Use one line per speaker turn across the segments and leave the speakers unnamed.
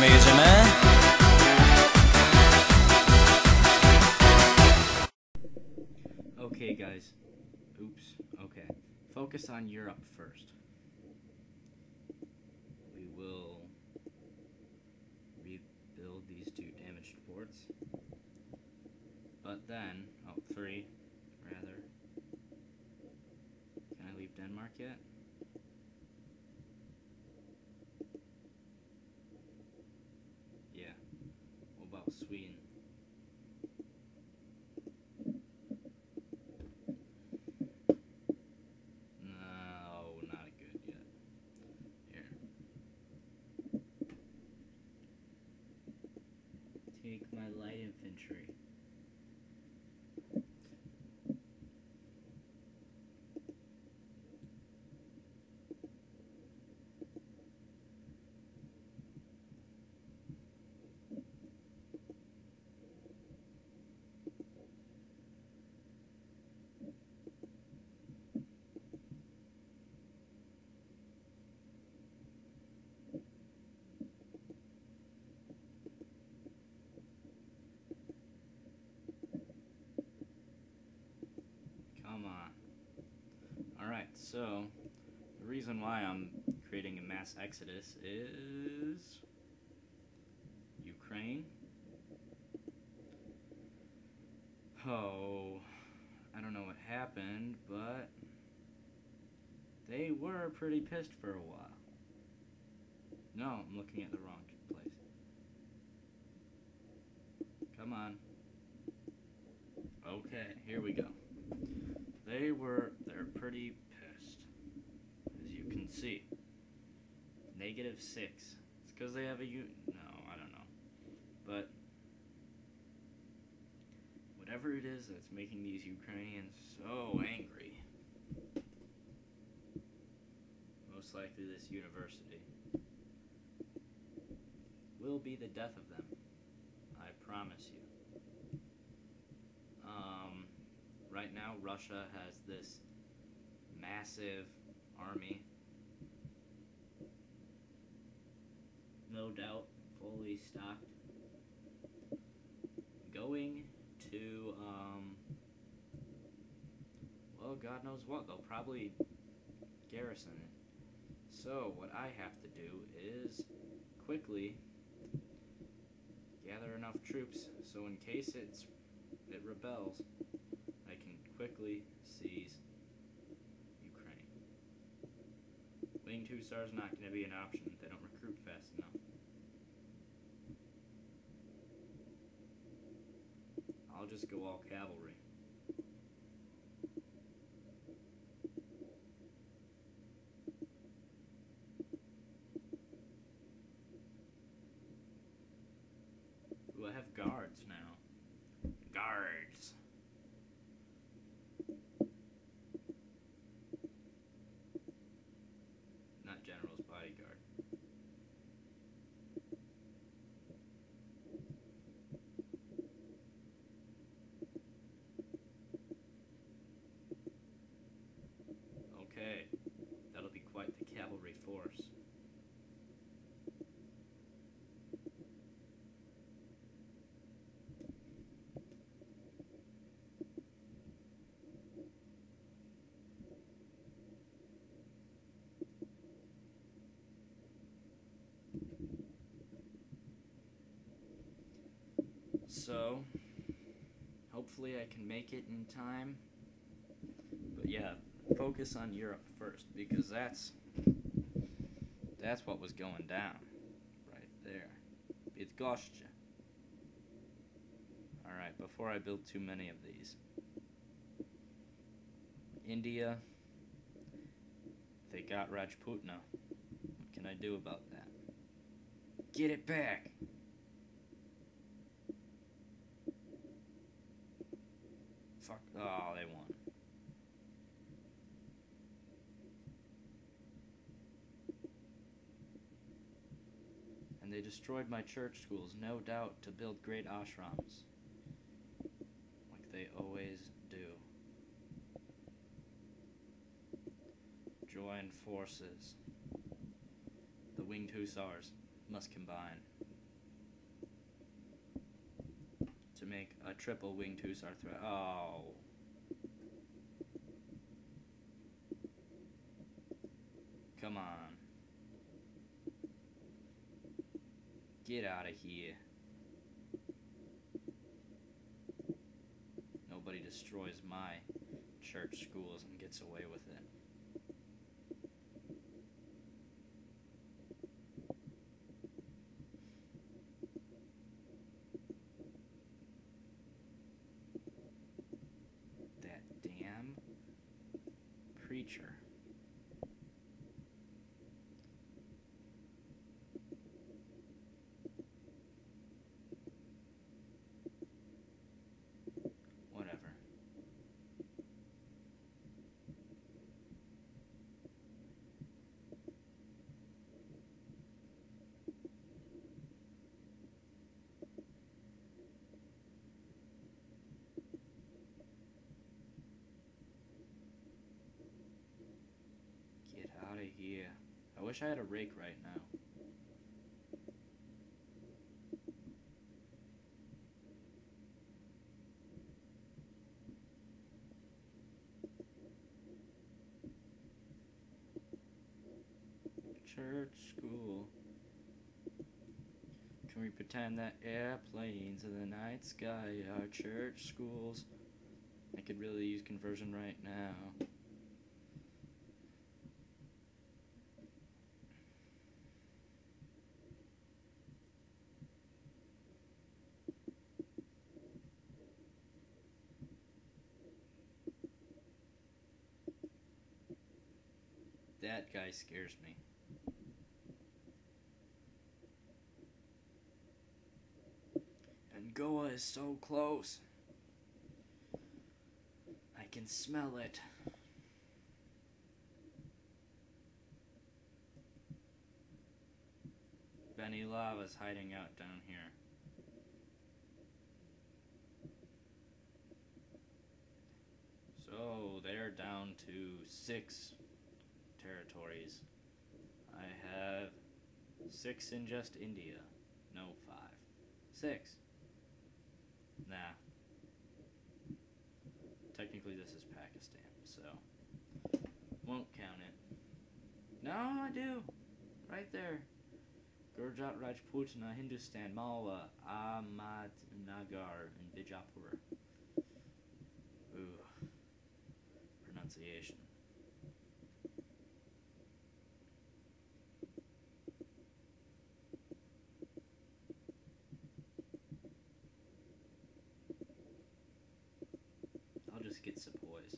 mi jedziemy? Eh?
Okay, guys. Oops. Okay. Focus on Europe first. We will rebuild these two damaged ports. But then, oh, three, rather. Can I leave Denmark yet? Yeah. What about Sweden? No, not good yet. Here. Take my light infantry. Come on. Alright, so the reason why I'm creating a mass exodus is Ukraine. Oh, I don't know what happened, but they were pretty pissed for a while. No, I'm looking at the wrong place. Come on. Okay, here we go. They were, they're pretty see. Negative six. It's because they have a U. No, I don't know. But, whatever it is that's making these Ukrainians so angry. Most likely this university. Will be the death of them. I promise you. Um, right now Russia has this massive army. No doubt, fully stocked. Going to, um, well, God knows what. They'll probably garrison it. So, what I have to do is quickly gather enough troops so in case it's it rebels, I can quickly seize Ukraine. Wing two stars not going to be an option. They don't recruit fast enough. Just go all cavalry. Ooh, I have guards now. Guards. Not General's bodyguard. Okay, that'll be quite the cavalry force. So, hopefully I can make it in time. But yeah, focus on Europe first because that's that's what was going down right there. It's Bydgoszcz. All right, before I build too many of these. India they got Rajputana. What can I do about that? Get it back. Fuck. Oh, they won. And they destroyed my church schools, no doubt, to build great ashrams. Like they always do. Join forces. The winged hussars. must combine to make a triple winged Hussar threat. Oh. Come on. Get out of here. Nobody destroys my church schools and gets away with it. That damn preacher. Whatever. Get out of here. I wish I had a rake right now. Church school. Can we pretend that airplanes in the night sky are church schools? I could really use conversion right now. That guy scares me. And Goa is so close. I can smell it. Benny Lava's hiding out down here. So they're down to six territories. I have six in just India. No, five. Six. Nah. Technically, this is Pakistan, so won't count it. No, I do. Right there. Gurjat Rajputana, Hindustan, Malwa, Ahmad Nagar, and Bijapur. Ooh. Pronunciation. I'll just get sepoys.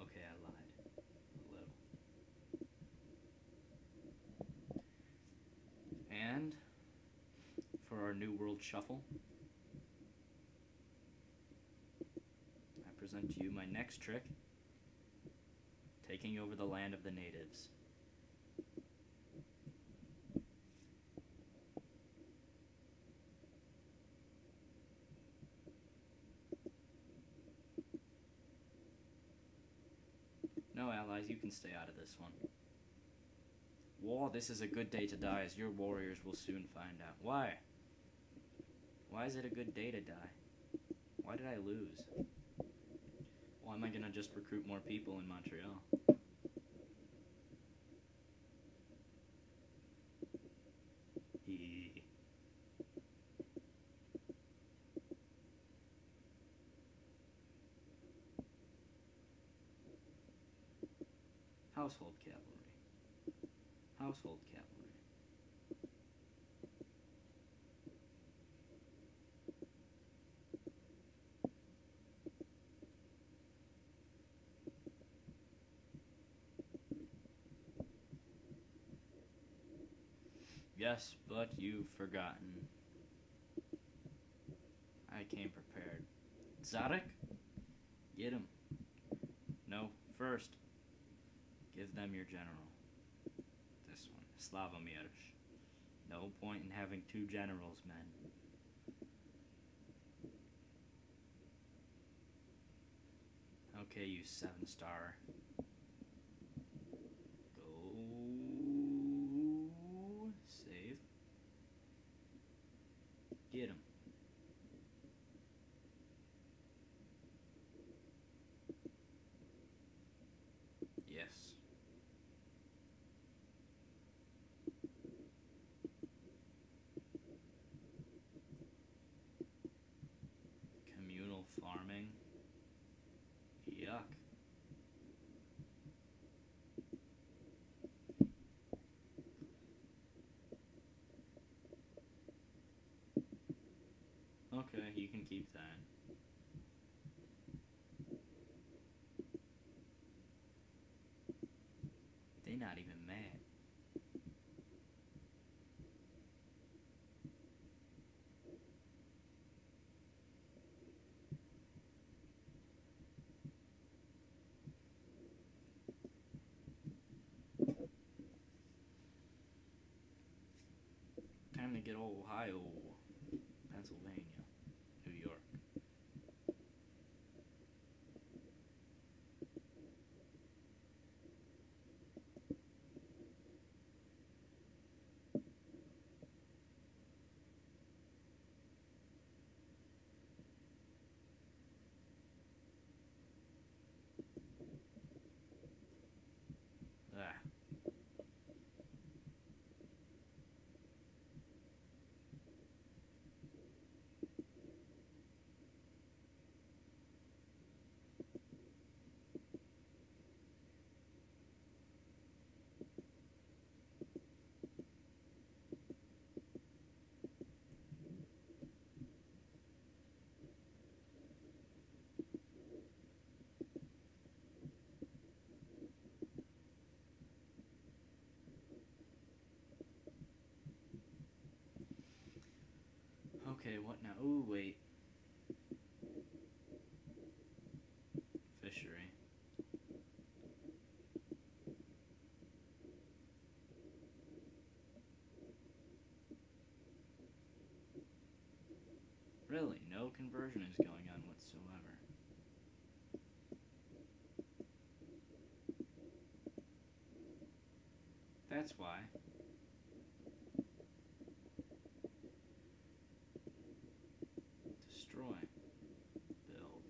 Okay, I lied. A little. And for our New World Shuffle, I present to you my next trick taking over the land of the natives. No allies, you can stay out of this one. War, this is a good day to die, as your warriors will soon find out. Why? Why is it a good day to die? Why did I lose? Why am I gonna just recruit more people in Montreal? Household cavalry. Household cavalry. Yes, but you've forgotten. I came prepared. Zadok? Get him. No, first, give them your general. This one, Slavomir. No point in having two generals, men. Okay, you seven star. Go save. Get him. Okay, you can keep that. They're not even mad. Time to get old, Ohio, Pennsylvania, Okay, what now? Ooh, wait. Fishery. Really, no conversion is going on whatsoever. That's why. Destroy. Build.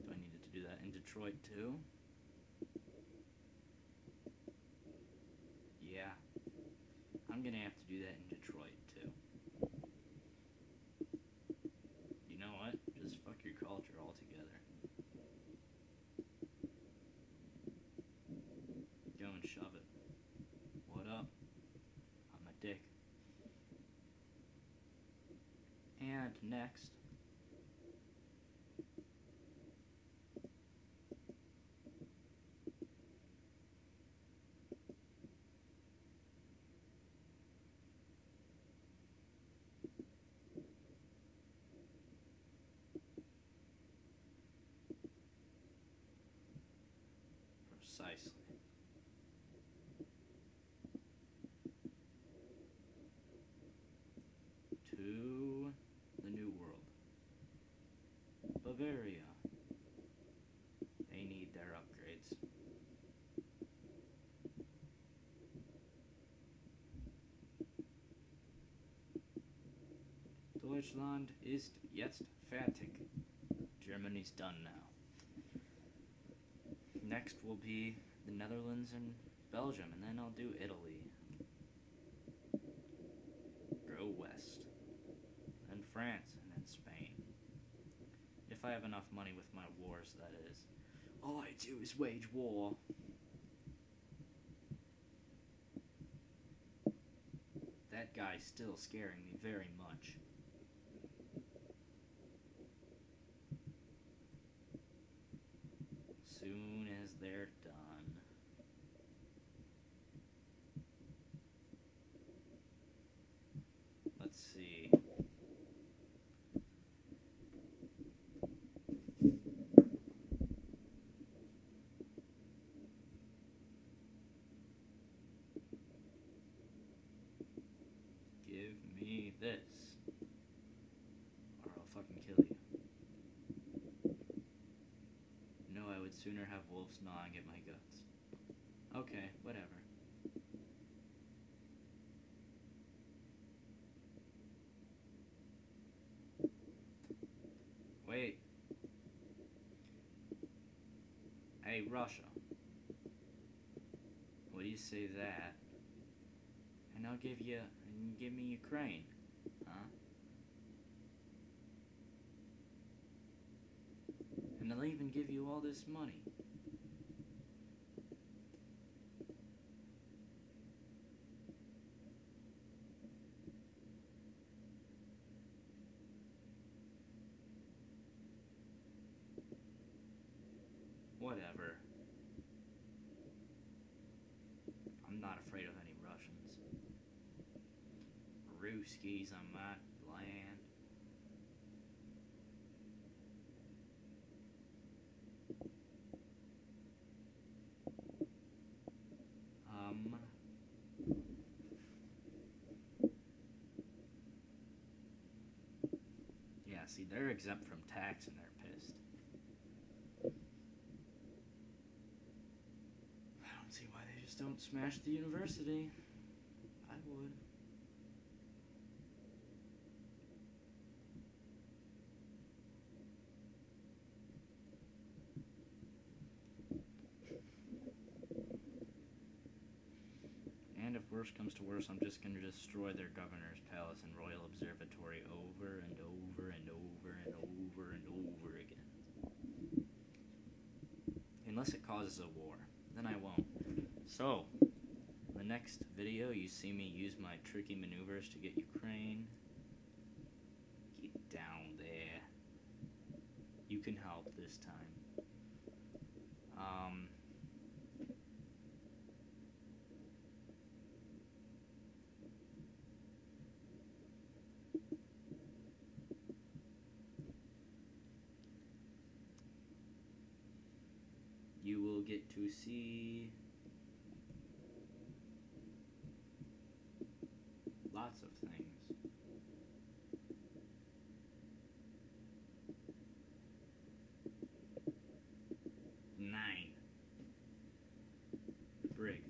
Do I needed to do that in Detroit too? Yeah. I'm gonna have to do that in Detroit too. You know what? Just fuck your culture altogether. Go and shove it. What up? I'm a dick. And next. Precisely. To the New World. Bavaria. They need their upgrades. Deutschland ist jetzt fertig. Germany's done now. Next will be the Netherlands and Belgium, and then I'll do Italy. Go west. Then France, and then Spain. If I have enough money with my wars, that is. All I do is wage war. That guy's still scaring me very much. Soon as they're done. Let's see. like this, or I'll fucking kill you. No, Sooner have wolves gnawing at my guts. Okay, whatever. Wait. Hey, Russia. What do you say that? And I'll give you, and give me Ukraine, And I'll even give you all this money. Whatever. I'm not afraid of any Russians. Ruskies on my land. Um. Yeah, see, they're exempt from tax and they're pissed. I don't see why they just don't smash the university. I would. And if comes to worse, I'm just gonna destroy their governor's palace and royal observatory over and over and over and over and over again. Unless it causes a war, then I won't. So, the next video, you see me use my tricky maneuvers to get Ukraine. Get down there. You can help this time. Um. You will get to see lots of things. Nine. Brig.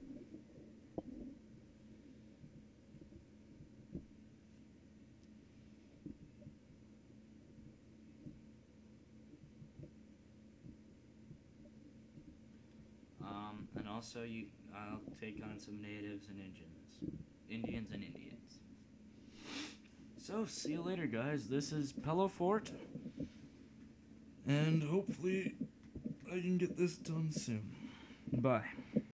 Um, and also you, I'll take on some natives and Indians, Indians and Indians. So see you later, guys. This is Pellowfort, and hopefully I can get this done soon. Bye.